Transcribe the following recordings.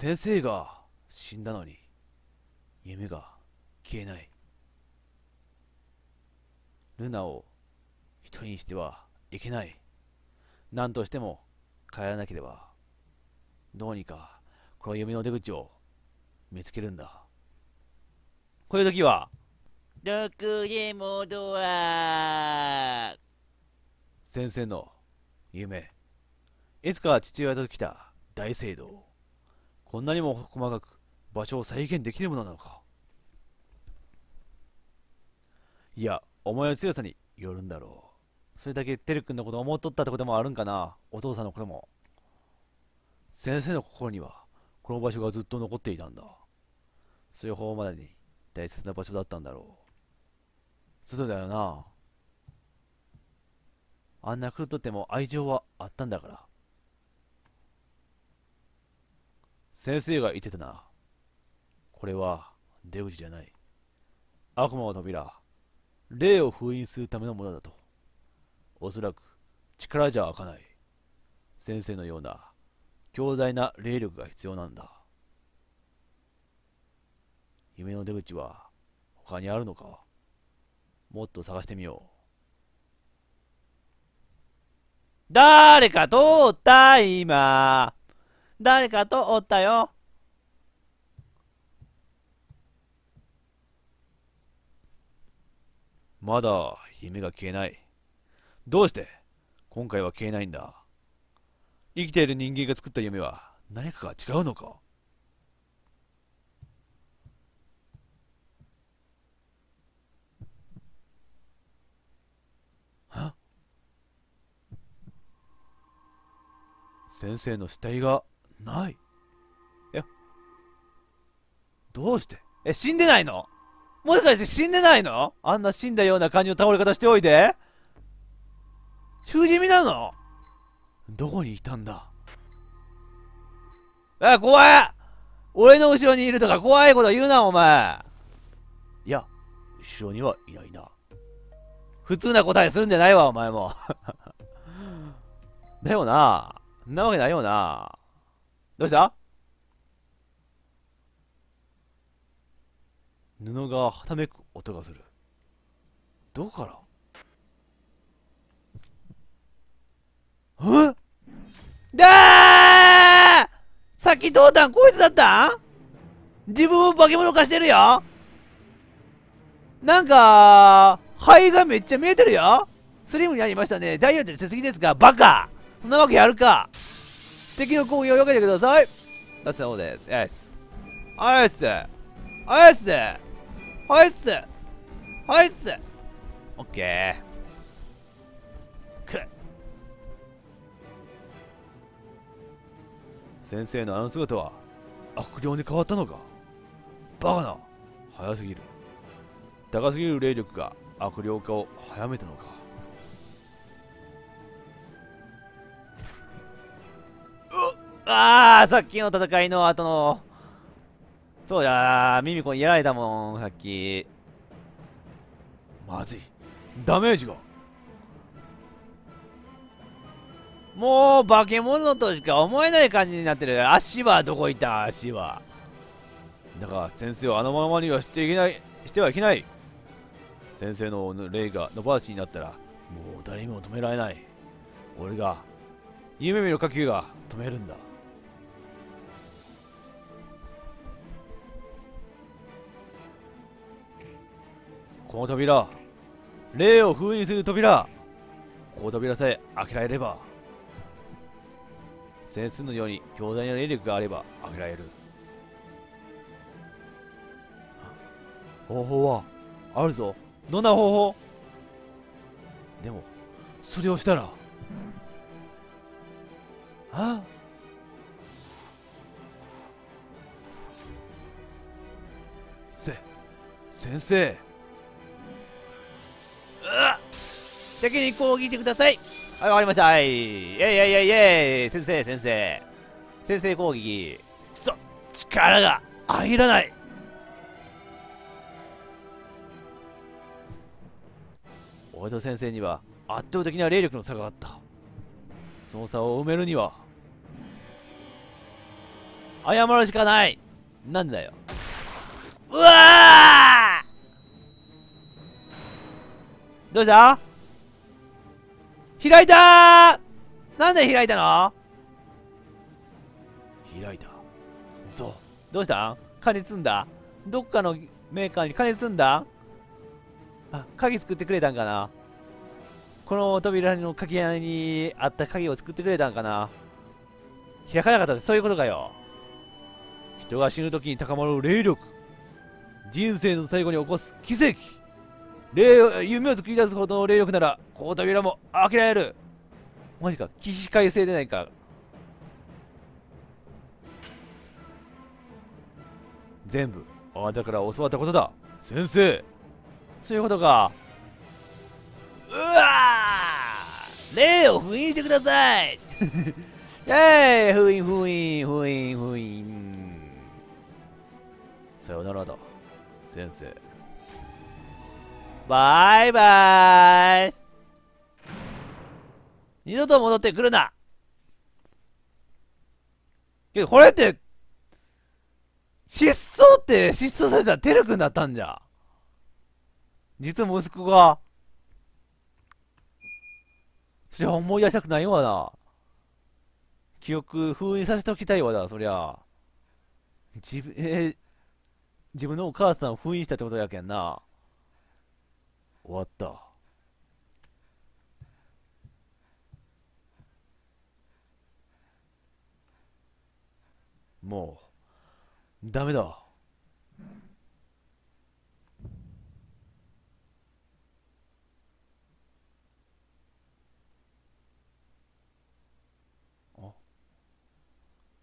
先生が死んだのに夢が消えない。ルナを一人にしてはいけない。何としても帰らなければどうにかこの夢の出口を見つけるんだ。こういう時はどこへ戻は先生の夢。いつか父親と来た大聖堂。こんなにも細かく場所を再現できるものなのか。いやお前の強さによるんだろう。それだけてるくんのこと思っとったってこともあるんかな。お父さんのことも。先生の心にはこの場所がずっと残っていたんだ。そういう方までに大切な場所だったんだろう。そうだよな。あんな狂っとっても愛情はあったんだから。先生が言ってたな。これは出口じゃない。悪魔の扉霊を封印するためのものだと。おそらく力じゃ開かない。先生のような強大な霊力が必要なんだ。夢の出口は他にあるのか。もっと探してみよう。誰か通った今。誰か通ったよ。まだ夢が消えない。どうして？今回は消えないんだ。生きている人間が作った夢は何かが違うのか？先生の死体がない。え？どうして？え死んでないの？もしかして死んでないの？あんな死んだような感じの倒れ方しておいて囚人みなの？どこにいたんだ？あ、怖い！俺の後ろにいるとか怖いこと言うな、お前。いや、後ろにはいないな。普通な答えするんじゃないわ、お前も。だよな。んなわけないよな。どうした？布がはためく音がする。どこから？え？だー！さっき通ったんこいつだった？ん自分を化け物化してるよ。なんか、肺がめっちゃ見えてるよ。スリムになりましたね。ダイエットしすぎですかバカ。そんなわけあるか敵の攻撃を避けてください。だそうです。エス。アイスアイスアイスアイスオッケー。くっ。先生のあの姿は悪霊に変わったのか？バカな。早すぎる。高すぎる霊力が悪霊化を早めたのか？ああさっきの戦いの後の。そうだミミコにやられたもんさっき。まずい。ダメージが。もう化け物としか思えない感じになってる。足はどこ行った？足は。だから先生をあのままにはしていけない。してはいけない。先生の霊が野放しになったらもう誰にも止められない。俺が夢見る火球が止めるんだ。この扉霊を封印する扉この扉さえ開けられれば先生のように強大な霊力があれば開けられる。方法はあるぞ。どんな方法？でもそれをしたらあ？せ先生。敵に攻撃してくださいはい、わかりました。はい。イェイイェイイェイイェイ先生、先生。先生攻撃。そ、力が入らない。俺と先生には圧倒的な霊力の差があったその差を埋めるには謝るしかないなんだようわーどうした？開いたなんで開いたの？開いた。ぞどうした？金積んだ？どっかのメーカーに金積んだ？あ鍵作ってくれたんかな？この扉の鍵穴にあった鍵を作ってくれたんかな？開かなかったってそういうことかよ。人が死ぬ時に高まる霊力。人生の最後に起こす奇跡霊夢を作り出すほどの霊力ならこの扉も開けられる。マジか起死回生でないか。全部あなたから教わったことだ。先生。そういうことか。うわー。霊を封印してください。イェーイ封印封印封印。封印さよならだ。先生。バイバイ。二度と戻ってくるな。けどこれって失踪って失踪されたらテル君だったんじゃ。実息子が。そりゃ思い出したくないわな。記憶封印させておきたいわなそりゃ。自分えー、自分のお母さんを封印したってことやけんな。終わった。もうダメだ。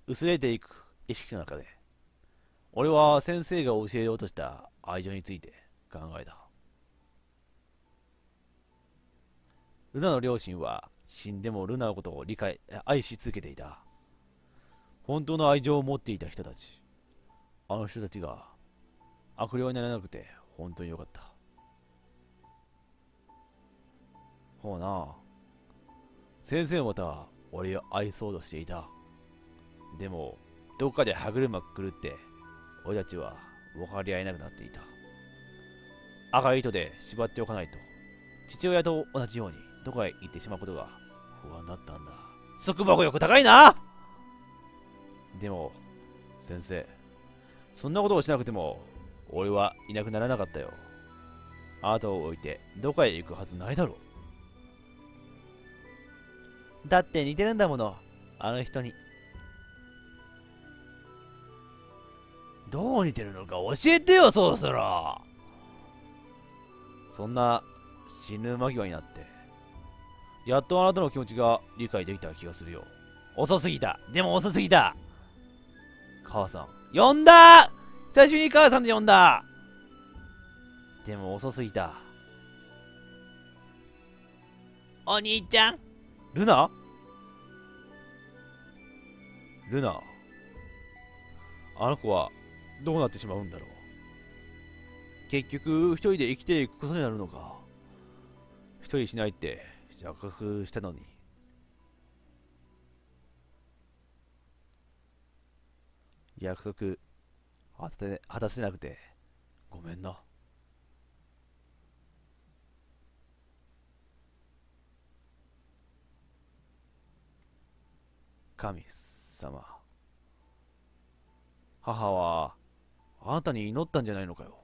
薄れていく意識の中で。俺は先生が教えようとした愛情について考えた。ルナの両親は死んでもルナのことを理解愛し続けていた。本当の愛情を持っていた人たち。あの人たちが悪霊にならなくて本当によかった。ほうな。先生もまた俺を愛そうとしていた。でも、どっかで歯車狂って、俺たちは分かり合えなくなっていた。赤い糸で縛っておかないと、父親と同じように。どこへ行ってしまうことが不安だったんだ。束縛力高いなでも、先生、そんなことをしなくても、俺はいなくならなかったよ。あなたを置いてどこへ行くはずないだろう。だって似てるんだもの、あの人に。どう似てるのか教えてよ、そろそろ。そんな死ぬ間際になって、やっとあなたの気持ちが理解できた気がするよ。遅すぎた。でも遅すぎた。母さん。呼んだ久しぶりに母さんで呼んだでも遅すぎた。お兄ちゃんルナ？ルナ？あの子はどうなってしまうんだろう結局一人で生きていくことになるのか一人しないって約束したのに約束果たせ果たせなくてごめんな神様母はあなたに祈ったんじゃないのかよ。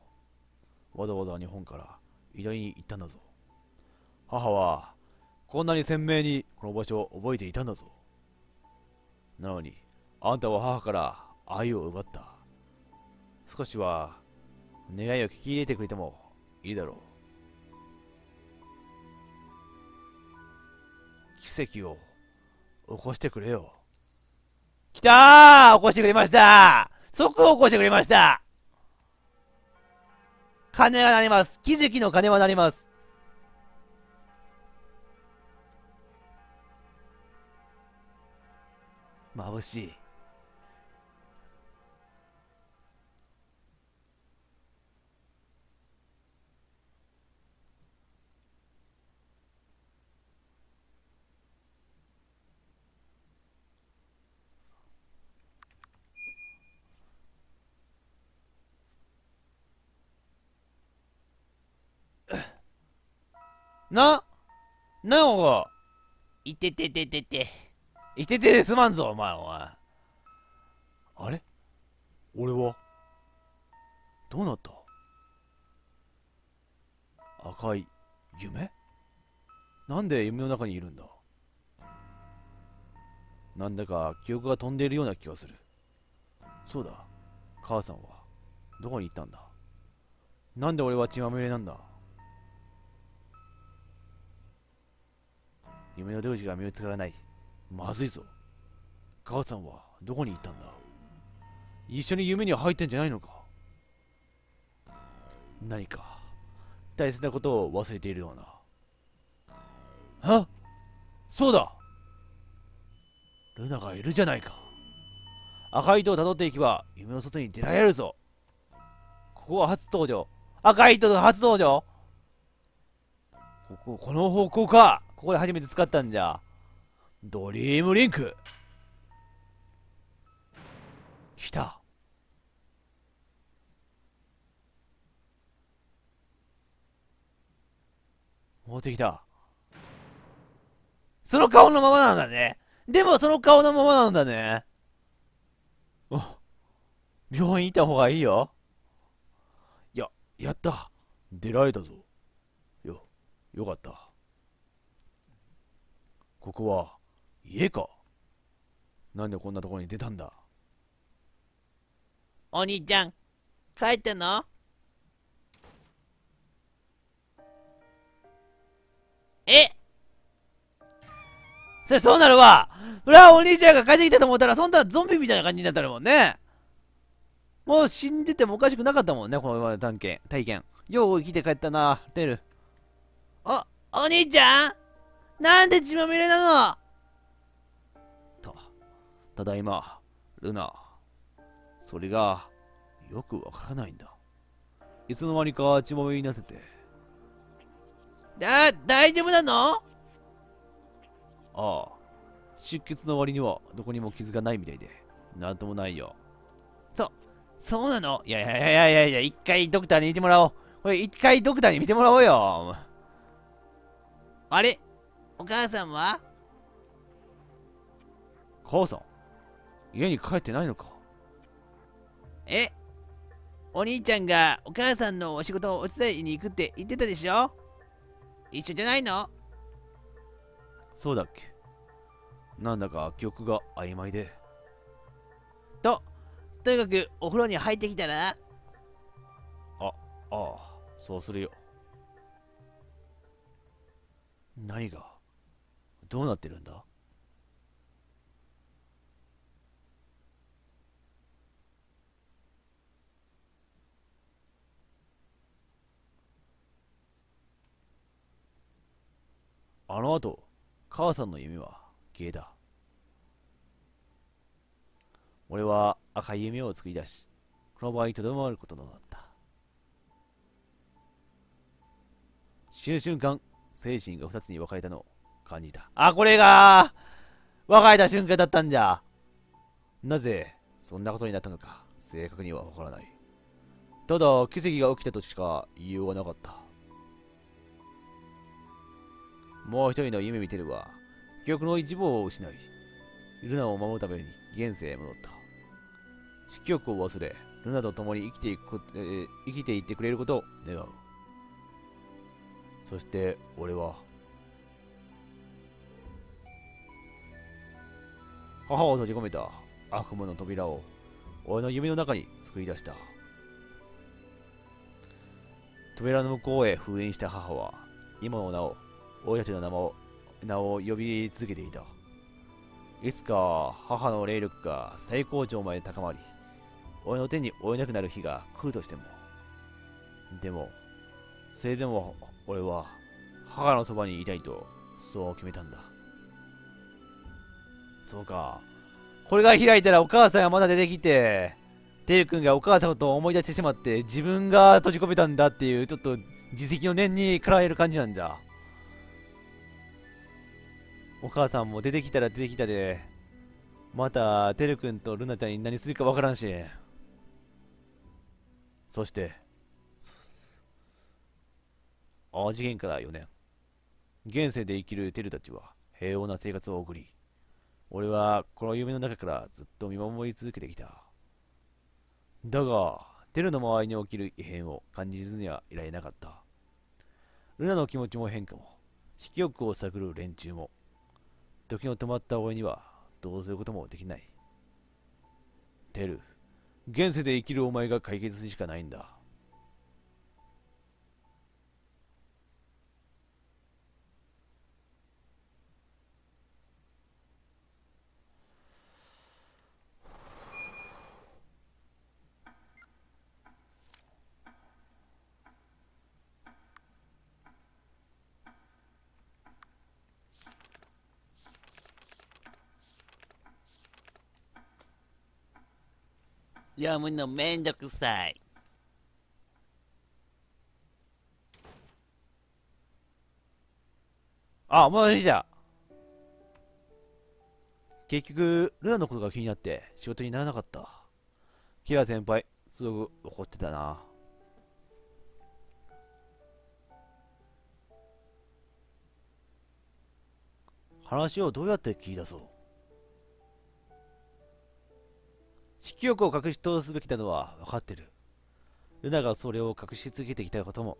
わざわざ日本から依頼に行ったんだぞ。母は、こんなに鮮明にこの場所を覚えていたんだぞ。なのに、あんたは母から愛を奪った。少しは、願いを聞き入れてくれてもいいだろう。奇跡を起こしてくれよ。来たー起こしてくれました即起こしてくれました鐘が鳴ります。奇跡の鐘は鳴ります。眩しいな、なおいててててて。いててですまんぞお前お前。あれ？俺は？どうなった？赤い夢？なんで夢の中にいるんだ？なんだか記憶が飛んでいるような気がする。そうだ。母さんは？どこに行ったんだ？なんで俺は血まみれなんだ？夢の出口が見つからないまずいぞ。母さんはどこに行ったんだ？一緒に夢には入ってんじゃないのか？何か大切なことを忘れているような。あ？そうだ。ルナがいるじゃないか。赤い糸をたどっていけば夢の外に出られるぞ。ここは初登場。赤い糸が初登場。こここの方向か。ここで初めて使ったんじゃ。ドリームリンク。来た。持ってきた。その顔のままなんだね。でもその顔のままなんだね。病院行った方がいいよ。いややった。出られたぞ。よよかった。ここは家か？なんでこんなところに出たんだ？お兄ちゃん、帰ったの？え？それそうなるわそれはお兄ちゃんが帰ってきたと思ったらそんなゾンビみたいな感じになったるもんね。もう死んでてもおかしくなかったもんねこの探検体験。よう生きて帰ったなテル。お、お兄ちゃん？なんで血まみれなの？たただいまルナ。それがよくわからないんだ。いつの間にか血まみれになってて。だ、大丈夫なの？ああ。出血の割にはどこにも傷がないみたいで。なんともないよ。そうなの？いやいやいやいやいや一回ドクターに見てもらおう。これ一回ドクターに見てもらおうよ。あれ？お母さんは？母さん？家に帰ってないのか？えお兄ちゃんがお母さんのお仕事をお伝えに行くって言ってたでしょ？一緒じゃないの？そうだっけ。なんだか記憶が曖昧で。と、とにかくお風呂に入ってきたら？ああそうするよ。何が？どうなってるんだ？あの後母さんの夢は消えた。俺は赤い夢を作り出しこの場にとどまることとなった。死ぬ瞬間精神が二つに分かれたのを感じた。あこれが分かれた瞬間だったんじゃ。なぜそんなことになったのか正確には分からない。ただ奇跡が起きたとしか言いようがなかった。もう一人の夢見てるは記憶の一部を失いルナを守るために現世へ戻った。記憶を忘れルナと共に生きていくこと、えー生きていってくれることを願う。そして俺は母を閉じ込めた悪夢の扉を俺の夢の中に作り出した。扉の向こうへ封印した母は今もなお俺たちの名を名を呼び続けていた。いつか母の霊力が最高潮まで高まり俺の手に負えなくなる日が来るとしても。でもそれでも俺は母のそばにいたいとそう決めたんだ。そうか。これが開いたらお母さんがまだ出てきてテル君がお母さんとを思い出してしまって自分が閉じ込めたんだっていうちょっと自責の念に駆られる感じなんだお母さんも出てきたら出てきたでまたテル君とルナちゃんに何するかわからんしそしてあ事件から4年現世で生きるテルたちは平穏な生活を送り、俺はこの夢の中からずっと見守り続けてきた。だが、テルの周りに起きる異変を感じずにはいられなかった。ルナの気持ちも変化も、色欲を探る連中も、時の止まった俺にはどうすることもできない。テル、現世で生きるお前が解決するしかないんだ。読むのめんどくさい。あ、もういいじゃん。結局、ルナのことが気になって仕事にならなかった。キラ先輩、すごく怒ってたな。話をどうやって聞き出そう色欲を隠し通すべきなのは分かってる。ルナがそれを隠し続けてきたことも。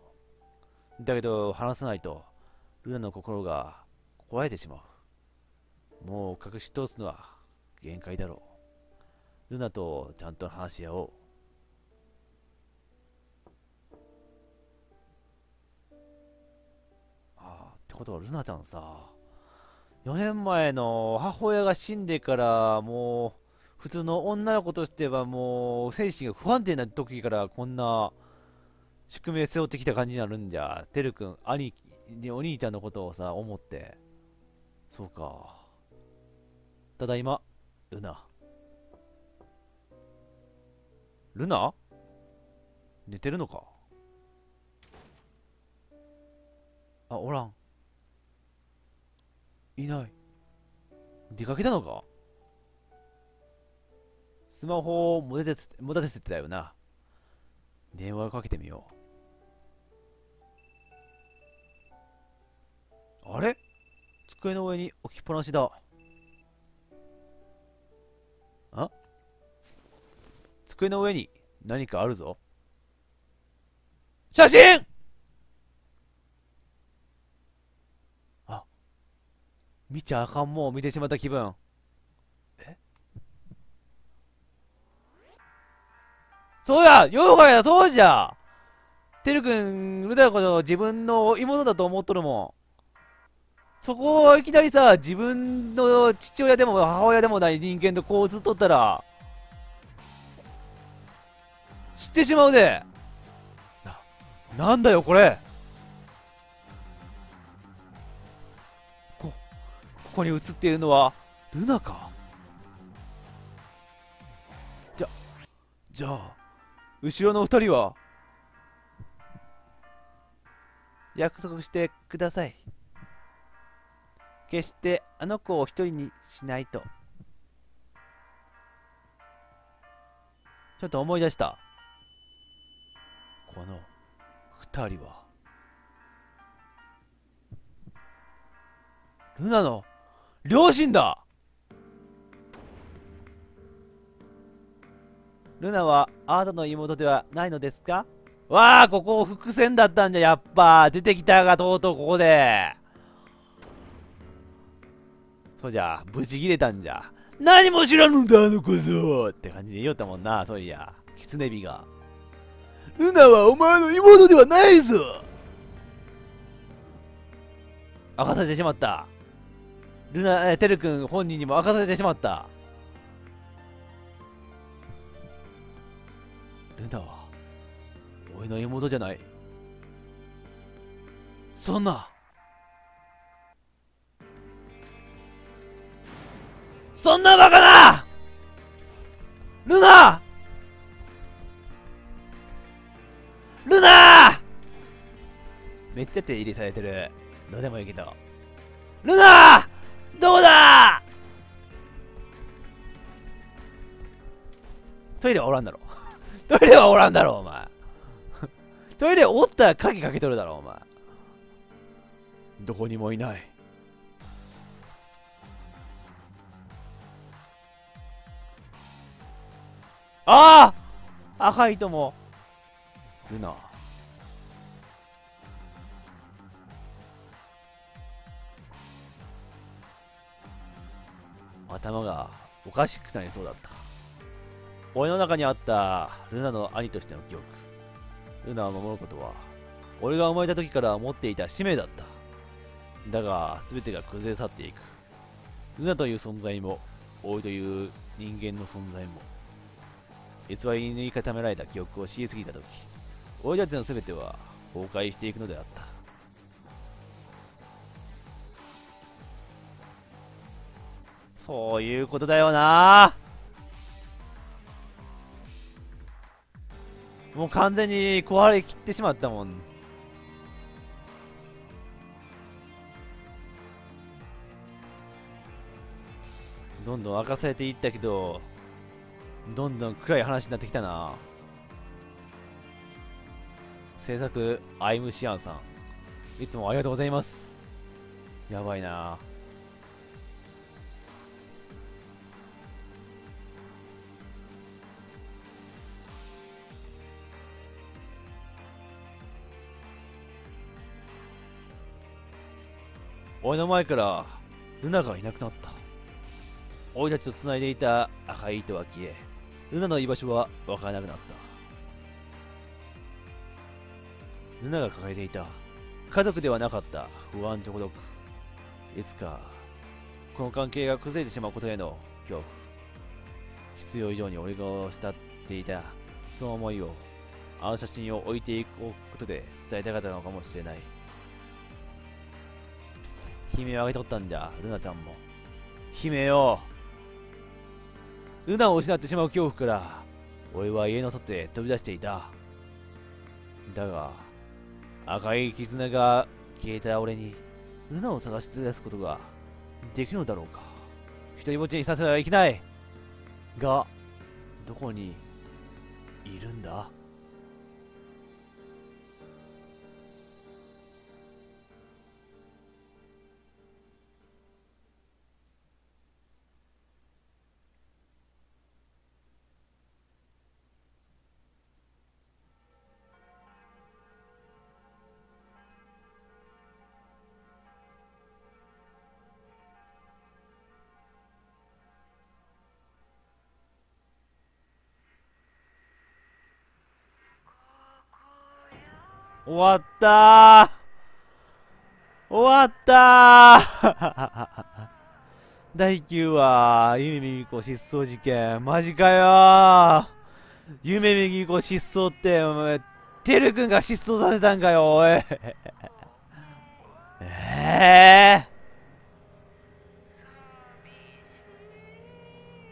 だけど、話さないと、ルナの心が壊れてしまう。もう隠し通すのは限界だろう。ルナとちゃんと話し合おう。ああ、ってことはルナちゃんさ、4年前の母親が死んでからもう普通の女の子としてはもう精神が不安定な時からこんな宿命背負ってきた感じになるんじゃ。てるくん、兄にお兄ちゃんのことをさ、思って。そうか。ただいま、ルナ。ルナ？寝てるのか？あ、おらん。いない。出かけたのか？スマホを持たせ持たせてたよな。電話かけてみよう。あれ？机の上に置きっぱなしだ。あ？机の上に何かあるぞ。写真あ、見ちゃあかんもん見てしまった気分。そうや妖怪やそうじゃてるくん、ルダのこと自分の妹だと思っとるもん。そこをいきなりさ、自分の父親でも母親でもない人間とこうずっとったら、知ってしまうで。な、なんだよこれ。こ、ここに映っているのは、ルナか？じゃ、じゃあ、後ろの二人は？約束してください。決してあの子を一人にしないと。ちょっと思い出した。この二人は。ルナの両親だ。ルナはあなたの妹ではないのですか？わあ、ここ伏線だったんじゃ、やっぱ。出てきたが、とうとうここで。そうじゃ、ブチ切れたんじゃ。何も知らぬんだ、あの小僧って感じで言おったもんな、そういや。キツネビが。ルナはお前の妹ではないぞ明かされてしまった。ルナ、え、テル君本人にも明かされてしまった。ルナは俺の妹じゃない。そんな。そんなバカな。ルナ。ルナ。めっちゃ手入れされてる。どうでもいいけど。ルナ。どうだ。トイレはおらんだろ。トイレはおらんだろ、お前。トイレおったら鍵かけとるだろ、お前。どこにもいないああ赤い糸もルナ頭がおかしくなりそうだった俺の中にあったルナの兄としての記憶。ルナを守ることは俺が生まれた時から持っていた使命だった。だが全てが崩れ去っていく。ルナという存在も俺という人間の存在も偽りに塗り固められた記憶を知りすぎた時俺たちの全ては崩壊していくのであった。そういうことだよな。もう完全に壊れきってしまったもん。どんどん明かされていったけどどんどん暗い話になってきたな。制作アイムシアンさん。いつもありがとうございます。やばいな。俺の前からルナがいなくなった。俺たちと繋いでいた赤い糸は消えルナの居場所は分からなくなった。ルナが抱えていた家族ではなかった不安と孤独。いつかこの関係が崩れてしまうことへの恐怖。必要以上に俺が慕っていたその思いをあの写真を置いていくことで伝えたかったのかもしれない。悲鳴を上げとったんじゃ、ルナちゃんも。悲鳴よ。ルナを失ってしまう恐怖から、俺は家の外へ飛び出していた。だが、赤い絆が消えた俺に、ルナを探して出すことができるのだろうか。一人ぼっちにさせてはいけない。が、どこにいるんだ？終わった終わった 第9話、夢みみこ失踪事件。マジかよ夢みみこ失踪って、お前、てるくんが失踪させたんかよ、おい。え え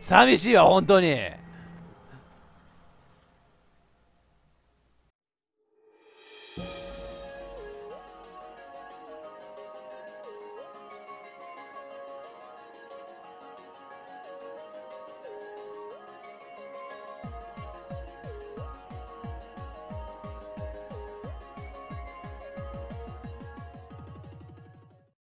ー、寂しいわ、本当に。